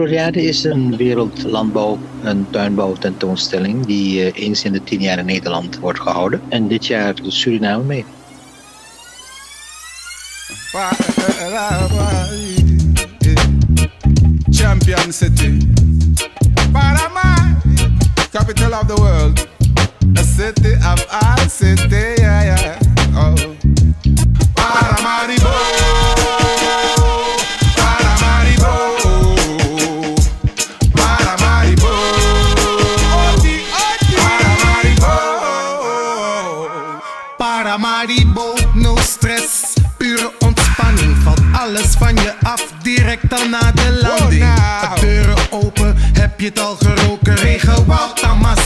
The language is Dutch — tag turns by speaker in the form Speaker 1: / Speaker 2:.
Speaker 1: Floriade is een wereldlandbouw- en tuinbouw tentoonstelling die eh, eens in de tien jaar in Nederland wordt gehouden. En dit jaar Suriname mee.
Speaker 2: Champion City. Panama, capital of the world. A city of all city.
Speaker 3: Paramaribo, no stress, pure ontspanning. Valt alles van je af, direct al na de landing.
Speaker 2: Oh, nou.
Speaker 3: Deuren open, heb je het al geroken? Regenwoud, Amazone,